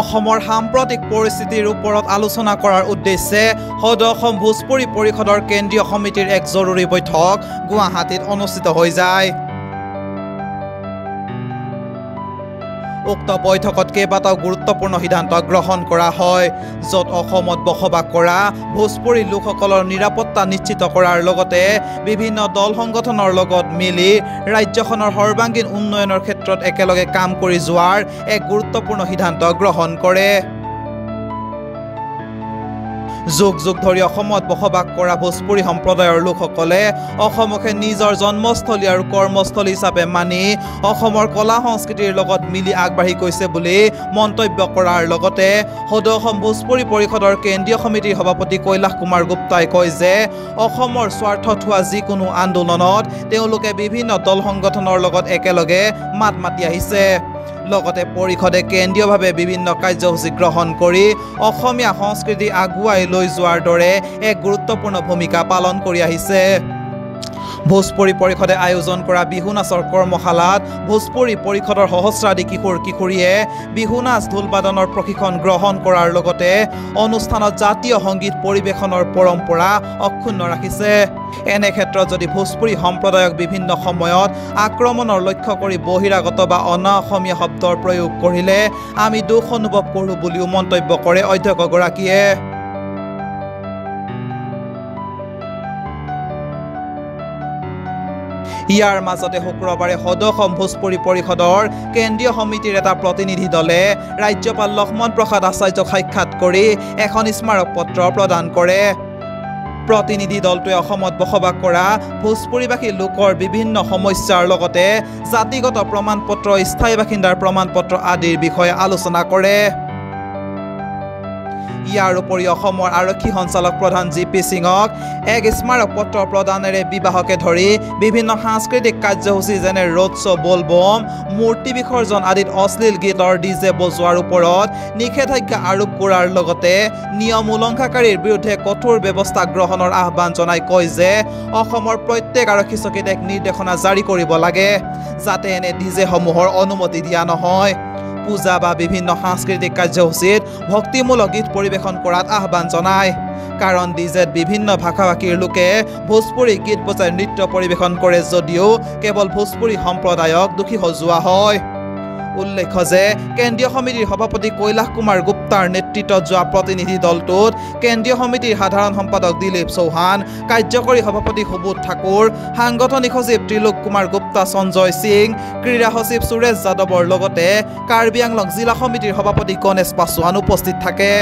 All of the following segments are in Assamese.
অসমৰ সাম্প্ৰতিক পৰিস্থিতিৰ ওপৰত আলোচনা কৰাৰ উদ্দেশ্যে সদৌ অসম ভোজপুৰী পৰিষদৰ কেন্দ্ৰীয় সমিতিৰ এক জৰুৰী বৈঠক গুৱাহাটীত অনুষ্ঠিত হৈ যায়। উক্ত বৈঠকত কেইবাটাও গুৰুত্বপূৰ্ণ সিদ্ধান্ত গ্ৰহণ কৰা হয় য'ত অসমত বসবাস কৰা ভোজপুৰী লোকসকলৰ নিৰাপত্তা নিশ্চিত কৰাৰ লগতে বিভিন্ন দল সংগঠনৰ লগত মিলি ৰাজ্যখনৰ সৰ্বাংগীন উন্নয়নৰ ক্ষেত্ৰত একেলগে কাম কৰি যোৱাৰ এক গুৰুত্বপূৰ্ণ সিদ্ধান্ত গ্ৰহণ কৰে। যুগ যুগ ধৰি অসমত বসবাস কৰা ভোজপুৰী সম্প্ৰদায়ৰ লোকসকলে অসমকে নিজৰ জন্মস্থলী আৰু কৰ্মস্থলী হিচাপে মানি অসমৰ কলা সংস্কৃতিৰ লগত মিলি আগবাঢ়ি গৈছে বুলি মন্তব্য কৰাৰ লগতে সদৌ অসম ভোজপুৰী পৰিষদৰ কেন্দ্ৰীয় সমিতিৰ সভাপতি কৈলাশ কুমাৰ গুপ্তাই কয় যে অসমৰ স্বাৰ্থত হোৱা যিকোনো আন্দোলনত তেওঁলোকে বিভিন্ন দল সংগঠনৰ লগত একেলগে মাত মাতি আহিছে। লগতে পৰিষদে কেন্দ্ৰীয়ভাৱে বিভিন্ন কাৰ্যসূচী গ্ৰহণ কৰি অসমীয়া সংস্কৃতি আগুৱাই লৈ যোৱাৰ দৰে এক গুৰুত্বপূৰ্ণ ভূমিকা পালন কৰি আহিছে। ভোজপুৰী পৰিষদে আয়োজন কৰা বিহু নাচৰ কৰ্মশালাত ভোজপুৰী পৰিষদৰ সহস্ৰাধিক কিশোৰ কিশোৰীয়ে বিহু নাচ ঢোল বাদনৰ প্ৰশিক্ষণ গ্ৰহণ কৰাৰ লগতে অনুষ্ঠানত জাতীয় সংগীত পৰিৱেশনৰ পৰম্পৰা অক্ষুণ্ণ ৰাখিছে। এনে ক্ষেত্ৰত যদি ভোজপুৰী সম্প্ৰদায়ক বিভিন্ন সময়ত আক্ৰমণৰ লক্ষ্য কৰি বহিৰাগত বা অনা অসমীয়া শব্দৰ প্ৰয়োগ কৰিলে আমি দুখ অনুভৱ কৰোঁ বুলিও মন্তব্য কৰে অধ্যক্ষগৰাকীয়ে। ইয়াৰ মাজতে শুক্ৰবাৰে সদৌ অসম ভোজপুৰী পৰিষদৰ কেন্দ্ৰীয় সমিতিৰ এটা প্ৰতিনিধি দলে ৰাজ্যপাল লক্ষ্মণ প্ৰসাদ আচাৰ্যক সাক্ষাৎ কৰি এখন স্মাৰক পত্ৰ প্ৰদান কৰে। প্ৰতিনিধি দলটোৱে অসমত বসবাস কৰা ভোজপুৰীবাসী লোকৰ বিভিন্ন সমস্যাৰ লগতে জাতিগত প্ৰমাণ পত্ৰ স্থায়ী বাসিন্দাৰ প্ৰমাণ পত্ৰ আদিৰ বিষয়ে আলোচনা কৰে। ইয়াৰ উপৰি অসমৰ আৰক্ষী সঞ্চালক প্ৰধান জি পি সিঙক এক স্মাৰক পত্ৰ প্ৰদানেৰে বিবাহকে ধৰি বিভিন্ন সাংস্কৃতিক কাৰ্যসূচী যেনে ৰোড শ্ব' বলবম মূৰ্তি বিসৰ্জন আদিত অশ্লীল গীতৰ ডি জে বজোৱাৰ ওপৰত নিষেধাজ্ঞা আৰোপ কৰাৰ লগতে নিয়ম উলংঘাকাৰীৰ বিৰুদ্ধে কঠোৰ ব্যৱস্থা গ্ৰহণৰ আহ্বান জনাই কয় যে অসমৰ প্ৰত্যেক আৰক্ষী চকীত এক নিৰ্দেশনা জাৰি কৰিব লাগে যাতে এনে ডি জেসমূহৰ অনুমতি দিয়া নহয়। পূজা বা বিভিন্ন সাংস্কৃতিক কাৰ্যসূচীত ভক্তিমূলক গীত পৰিৱেশন কৰাত আহ্বান জনায়। কাৰণ ডিজেত বিভিন্ন ভাষা ভাষীৰ লোকে ভোজপুৰী গীত বজাই নৃত্য পৰিৱেশন কৰে যদিও কেৱল ভোজপুৰী সম্প্ৰদায়ক দোষী সজোৱা হয়। উল্লেখ্য যে কেন্দ্ৰীয় সমিতিৰ সভাপতি কৈলাশ কুমাৰ গুপ্তাৰ নেতৃত্বত যোৱা প্ৰতিনিধি দলটোত কেন্দ্ৰীয় সমিতিৰ সাধাৰণ সম্পাদক দিলীপ চৌহান কাৰ্যকৰী সভাপতি সুবোধ ঠাকুৰ সাংগঠনিক সচিব ত্ৰিলোক কুমাৰ গুপ্তা সঞ্জয় সিং ক্ৰীড়া সচিব সুৰেশ যাদৱৰ লগতে কাৰ্বি আংলং জিলা সমিতিৰ সভাপতি গণেশ পাছোৱান উপস্থিত থাকে।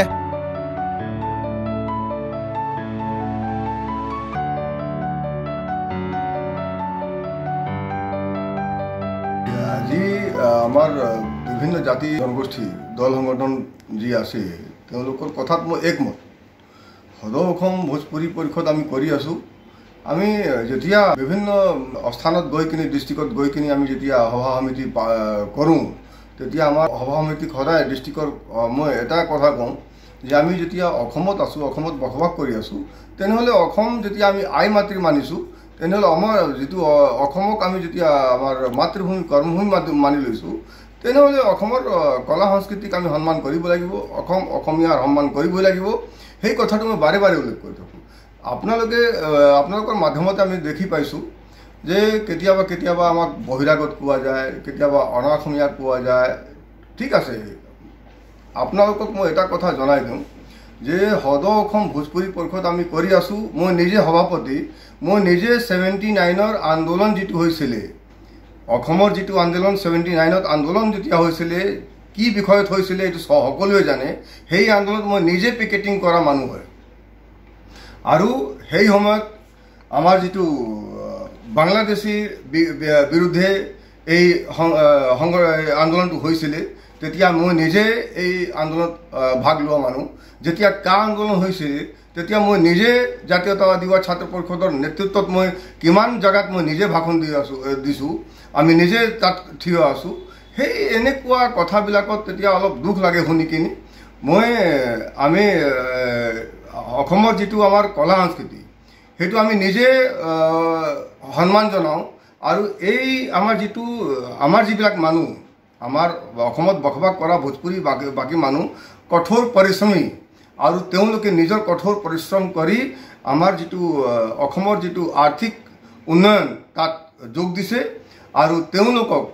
আমাৰ বিভিন্ন জাতি জনগোষ্ঠী দল সংগঠন যি আছে তেওঁলোকৰ কথাত মই একমত। সদৌ অসম ভোজপুৰী পৰিষদ আমি কৰি আছোঁ। আমি যেতিয়া বিভিন্ন স্থানত গৈ কিনি ডিষ্ট্ৰিক্টত গৈ কিনি আমি যেতিয়া সভা সমিতি কৰোঁ তেতিয়া আমাৰ সভা সমিতিক সদায় ডিষ্ট্ৰিক্টৰ মই এটা কথা কওঁ যে আমি যেতিয়া অসমত আছোঁ অসমত বসবাস কৰি আছোঁ তেনেহ'লে অসম যেতিয়া আমি আই মাতৃ মানিছোঁ তেনেহ'লে আমাৰ যিটো অসমক আমি যেতিয়া আমাৰ মাতৃভূমি কৰ্মভূমি মানি লৈছোঁ তেনেহ'লে অসমৰ কলা সংস্কৃতিক আমি সন্মান কৰিব লাগিব অসম অসমীয়াৰ সন্মান কৰিবই লাগিব সেই কথাটো মই বাৰে বাৰে উল্লেখ কৰি থাকোঁ আপোনালোকে আপোনালোকৰ মাধ্যমতে আমি দেখি পাইছোঁ যে কেতিয়াবা কেতিয়াবা আমাক বহিৰাগত কোৱা যায় কেতিয়াবা অনা অসমীয়া কোৱা যায় ঠিক আছে আপোনালোকক মই এটা কথা জনাই দিওঁ যে সদৌ অসম ভোজপুৰী পৰিষদ আমি কৰি আছোঁ মই নিজে সভাপতি মই নিজে ছেভেণ্টি নাইনৰ আন্দোলন যিটো হৈছিলে অসমৰ যিটো আন্দোলন ছেভেণ্টি নাইনত আন্দোলন যেতিয়া হৈছিলে কি বিষয়ত হৈছিলে এইটো সকলোৱে জানে সেই আন্দোলনত মই নিজে পিকেটিং কৰা মানুহ হয়। আৰু সেই সময়ত আমাৰ যিটো বাংলাদেশীৰ বিৰুদ্ধে এই আন্দোলনটো হৈছিলে তেতিয়া মই নিজে এই আন্দোলনত ভাগ লোৱা মানুহ। যেতিয়া কা আন্দোলন হৈছিল তেতিয়া মই নিজে জাতীয়তাবাদী বা ছাত্ৰ পৰিষদৰ নেতৃত্বত মই কিমান জেগাত মই নিজে ভাষণ দি আছোঁ দিছোঁ আমি নিজে তাত থিয় আছোঁ। সেই এনেকুৱা কথাবিলাকত তেতিয়া অলপ দুখ লাগে শুনি কিনি। মই আমি অসমৰ যিটো আমাৰ কলা সংস্কৃতি সেইটো আমি নিজে সন্মান জনাওঁ। আৰু এই আমাৰ যিটো আমাৰ যিবিলাক মানুহ আমাৰ অসমত বসবাস কৰা ভোজপুৰী বাকী বাকী মানুহ কঠোৰ পৰিশ্ৰমী আৰু তেওঁলোকে নিজৰ কঠোৰ পৰিশ্ৰম কৰি আমাৰ যিটো অসমৰ যিটো আৰ্থিক উন্নয়ন তাত যোগ দিছে আৰু তেওঁলোকক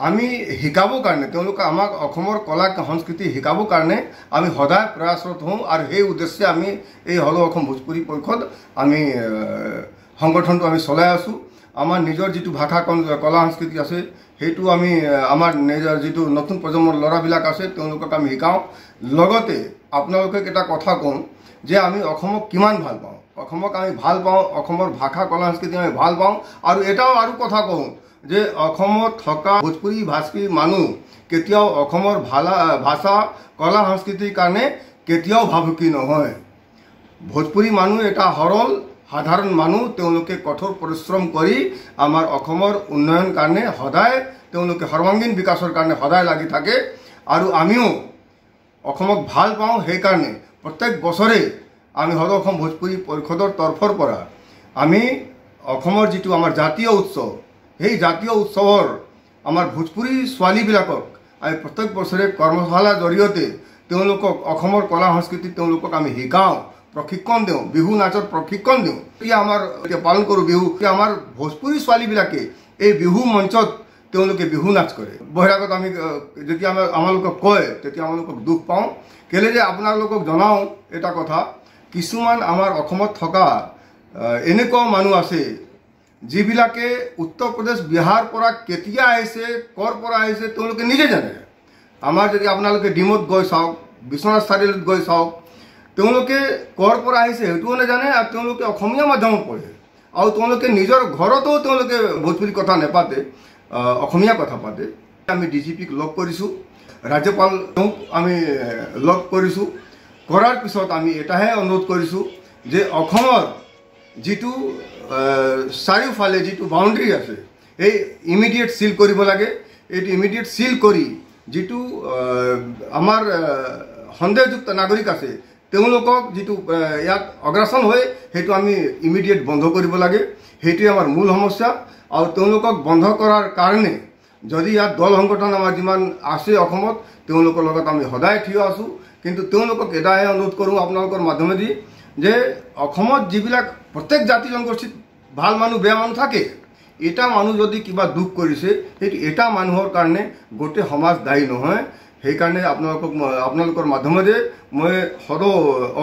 আমি শিকাবৰ কাৰণে তেওঁলোকে আমাক অসমৰ কলা সংস্কৃতি শিকাবৰ কাৰণে আমি সদায় প্ৰয়াসৰত হওঁ আৰু সেই উদ্দেশ্যে আমি এই হল অসম ভোজপুৰী পৰিষদ আমি সংগঠনটো আমি চলাই আছোঁ। আমাৰ নিজৰ যিটো ভাষা কলা সংস্কৃতি আছে সেইটো আমি আমাৰ নিজৰ যিটো নতুন প্ৰজন্মৰ ল'ৰাবিলাক আছে তেওঁলোকক আমি শিকাওঁ। লগতে আপোনালোকক এটা কথা কওঁ যে আমি অসমক কিমান ভাল পাওঁ। অসমক আমি ভাল পাওঁ অসমৰ ভাষা কলা সংস্কৃতি আমি ভাল পাওঁ। আৰু এটাও আৰু কথা কওঁ যে অসমত থকা ভোজপুৰী ভাষী মানুহ কেতিয়াও অসমৰ ভালা ভাষা কলা সংস্কৃতিৰ কাৰণে কেতিয়াও ভাবুকি নহয়। ভোজপুৰী মানুহ এটা সৰল সাধাৰণ মানুহ তেওঁলোকে কঠোৰ পৰিশ্ৰম কৰি আমাৰ অসমৰ উন্নয়ন কাৰণে সদায় তেওঁলোকে সৰ্বাংগীন বিকাশৰ কাৰণে সদায় লাগি থাকে আৰু আমিও অসমক ভাল পাওঁ সেইকাৰণে প্ৰত্যেক বছৰে আমি সদ অসম ভোজপুৰী পৰিষদৰ তৰফৰ পৰা আমি অসমৰ যিটো আমাৰ জাতীয় উৎসৱ সেই জাতীয় উৎসৱৰ আমাৰ ভোজপুৰী ছোৱালীবিলাকক আমি প্ৰত্যেক বছৰে কৰ্মশালাৰ জৰিয়তে তেওঁলোকক অসমৰ কলা সংস্কৃতি তেওঁলোকক আমি শিকাওঁ। প্ৰশিক্ষণ দিওঁ বিহু নাচৰ প্ৰশিক্ষণ দিওঁ। এতিয়া আমাৰ এতিয়া পালন কৰোঁ বিহু। এতিয়া আমাৰ ভোজপুৰী ছোৱালীবিলাকে এই বিহু মঞ্চত তেওঁলোকে বিহু নাচ কৰে। বহিৰাগত আমি যেতিয়া আমাৰ আমালোকক কয় তেতিয়া আমালোকক দুখ পাওঁ। কেলৈ যে আপোনালোকক জনাওঁ এটা কথা কিছুমান আমাৰ অসমত থকা এনেকুৱা মানুহ আছে যিবিলাকে উত্তৰ প্ৰদেশ বিহাৰ পৰা কেতিয়া আহিছে ক'ৰ পৰা আহিছে তেওঁলোকে নিজে জানে। আমাৰ যদি আপোনালোকে ডিমত গৈ চাওক বিশ্বনাথ চাৰিআলিত গৈ চাওক তেওঁলোকে ক'ৰ পৰা আহিছে সেইটোও নাজানে আৰু তেওঁলোকে অসমীয়া মাধ্যমত পঢ়ে। আৰু তেওঁলোকে নিজৰ ঘৰতো তেওঁলোকে ভোজপুৰী কথা নেপাতে অসমীয়া কথা পাতে। আমি ডি জি পিক লগ কৰিছোঁ ৰাজ্যপালক আমি লগ কৰিছোঁ। কৰাৰ পিছত আমি এটাহে অনুৰোধ কৰিছোঁ যে অসমৰ যিটো চাৰিওফালে যিটো বাউণ্ডেৰী আছে এই ইমিডিয়েট চিল কৰিব লাগে। এইটো ইমিডিয়েট চিল কৰি যিটো আমাৰ সন্দেহযুক্ত নাগৰিক আছে তেওঁলোকক যিটো ইয়াত অগ্ৰাসন হয় সেইটো আমি ইমিডিয়েট বন্ধ কৰিব লাগে। সেইটোৱে আমাৰ মূল সমস্যা। আৰু তেওঁলোকক বন্ধ কৰাৰ কাৰণে যদি ইয়াত দল সংগঠন আমাৰ যিমান আছে অসমত তেওঁলোকৰ লগত আমি সদায় থিয় আছোঁ। কিন্তু তেওঁলোকক এটাই অনুৰোধ কৰোঁ আপোনালোকৰ মাধ্যমেদি যে অসমত যিবিলাক প্ৰত্যেক জাতি জনগোষ্ঠীত ভাল মানুহ বেয়া মানুহ থাকে এটা মানুহ যদি কিবা দুখ কৰিছে সেইটো এটা মানুহৰ কাৰণে গোটেই সমাজ দায়ী নহয়। সেইকাৰণে আপোনালোকক আপোনালোকৰ মাধ্যমেৰে মই সদৌ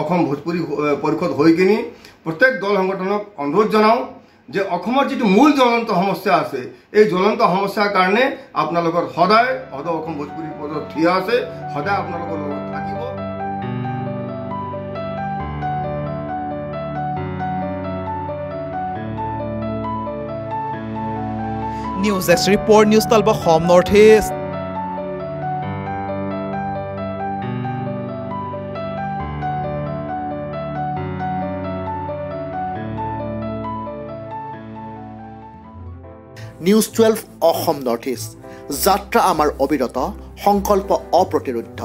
অসম ভোজপুৰী পৰিষদ হৈ কিনি প্ৰত্যেক দল সংগঠনক অনুৰোধ জনাওঁ যে অসমৰ যিটো মূল জ্বলন্ত সমস্যা আছে এই জ্বলন্ত সমস্যাৰ কাৰণে আপোনালোকৰ সদায় সদৌ অসম ভোজপুৰী পদত থিয় আছে সদায় আপোনালোকৰ লগত থাকিব। News X report news তালব Assam north east news twelve Assam north east. যাত্ৰা আমাৰ অবিৰত সংকল্প অপ্ৰতিৰোধ।